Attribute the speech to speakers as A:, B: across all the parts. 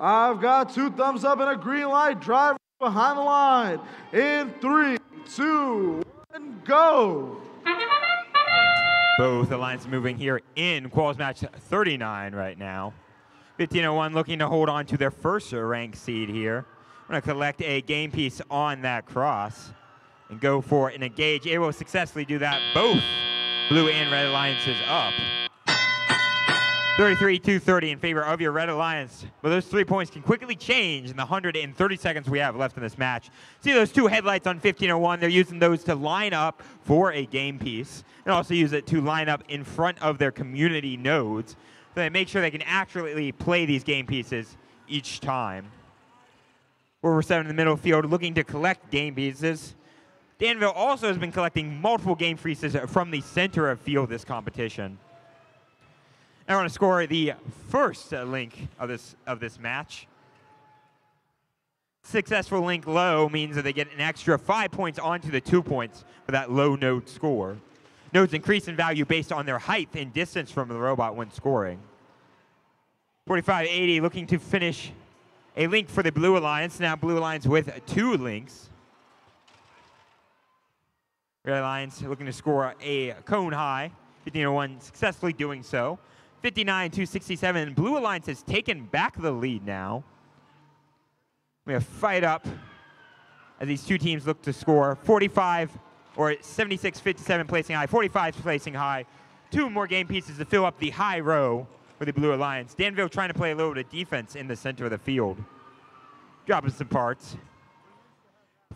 A: I've got two thumbs up and a green light. Driver behind the line. In three, two, one, go.
B: Both alliances moving here in quals match 39 right now. 1501 looking to hold on to their first rank seed here. Going to collect a game piece on that cross and go for an engage. Able to successfully do that. Both blue and red alliances up. 33-230 in favor of your Red Alliance. But those three points can quickly change in the 130 seconds we have left in this match. See those two headlights on 1501? They're using those to line up for a game piece and also use it to line up in front of their community nodes so they make sure they can accurately play these game pieces each time. We're 7 in the middle field looking to collect game pieces. Danville also has been collecting multiple game pieces from the center of field this competition. I want to score the first uh, link of this of this match. Successful link low means that they get an extra five points onto the two points for that low node score. Nodes increase in value based on their height and distance from the robot when scoring. 4580 looking to finish a link for the Blue Alliance. Now Blue Alliance with two links. Red Alliance looking to score a cone high. 1501 successfully doing so. 59 to 67. Blue Alliance has taken back the lead now. We have fight up as these two teams look to score 45 or 76 57 placing high, 45 placing high. Two more game pieces to fill up the high row for the Blue Alliance. Danville trying to play a little bit of defense in the center of the field. Dropping some parts.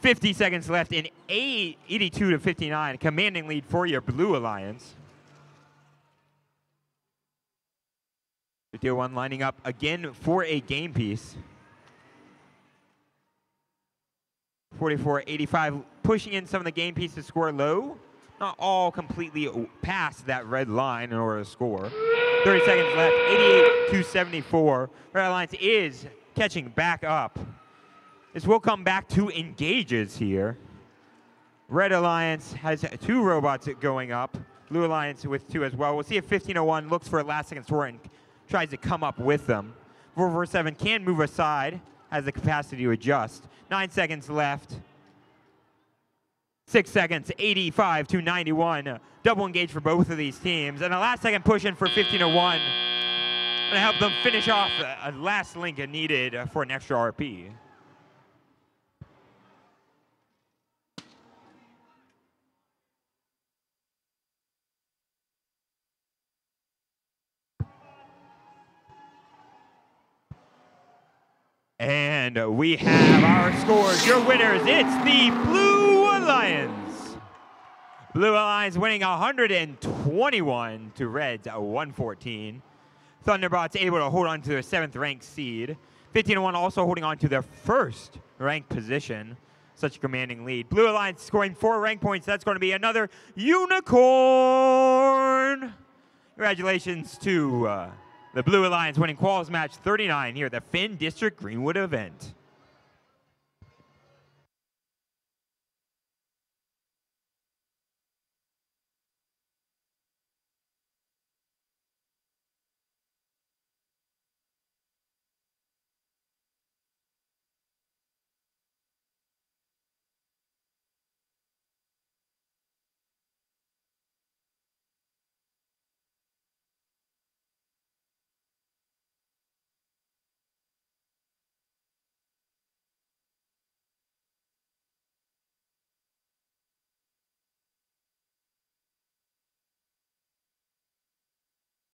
B: 50 seconds left in 82 to 59. Commanding lead for your Blue Alliance. Deal one lining up again for a game piece. 44-85, pushing in some of the game pieces score low. Not all completely past that red line in order to score. 30 seconds left, 88 to 74. Red Alliance is catching back up. This will come back to engages here. Red Alliance has two robots going up. Blue Alliance with two as well. We'll see if 1501 looks for a last second score and tries to come up with them. 447 can move aside, has the capacity to adjust. Nine seconds left. Six seconds, 85 to 91. Double engage for both of these teams. And a last second push in for 1501. Gonna help them finish off a last link needed for an extra RP. And we have our scores. Your winners, it's the Blue Alliance. Blue Alliance winning 121 to Reds 114. Thunderbots able to hold on to their seventh ranked seed. 15 1 also holding on to their first ranked position. Such a commanding lead. Blue Alliance scoring four rank points. That's going to be another unicorn. Congratulations to uh, the Blue Alliance winning quals match 39 here at the FIN District Greenwood event.